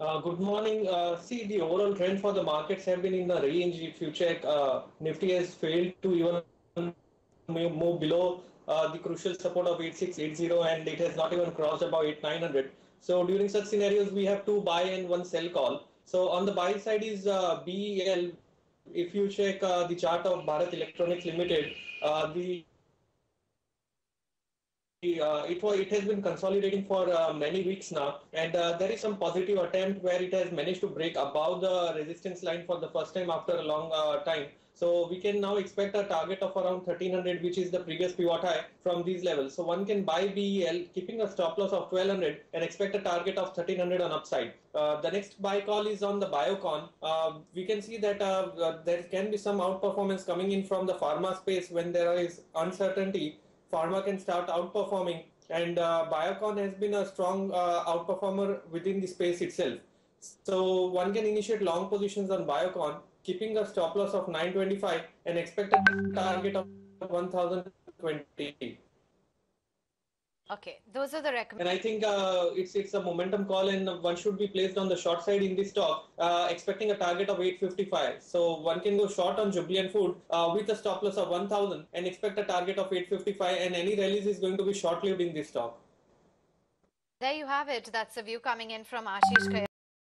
Uh, good morning. Uh, see, the overall trend for the markets have been in the range. If you check, uh, Nifty has failed to even move below the crucial support of 8680 and it has not even crossed above 8900. So during such scenarios, we have two buy and one sell call. So on the buy side is BEL. If you check the chart of Bharat Electronics Limited, the uh, it was it has been consolidating for uh, many weeks now. And uh, there is some positive attempt where it has managed to break above the resistance line for the first time after a long uh, time. So we can now expect a target of around 1300 which is the previous pivot high from these levels. So one can buy BEL keeping a stop loss of 1200 and expect a target of 1300 on upside. Uh, the next buy call is on the Biocon. Uh, we can see that there can be some outperformance coming in from the pharma space when there is uncertainty pharma can start outperforming and uh, Biocon has been a strong uh, outperformer within the space itself. So one can initiate long positions on Biocon, keeping a stop loss of 925 and expect a target of 1020. Okay, those are the recommendations. And I think uh, it's it's a momentum call, and one should be placed on the short side in this stock, uh, expecting a target of 855. So one can go short on Jubilant Food uh, with a stop loss of 1000 and expect a target of 855. And any rallies is going to be short lived in this stock. There you have it. That's the view coming in from Ashish Kyal.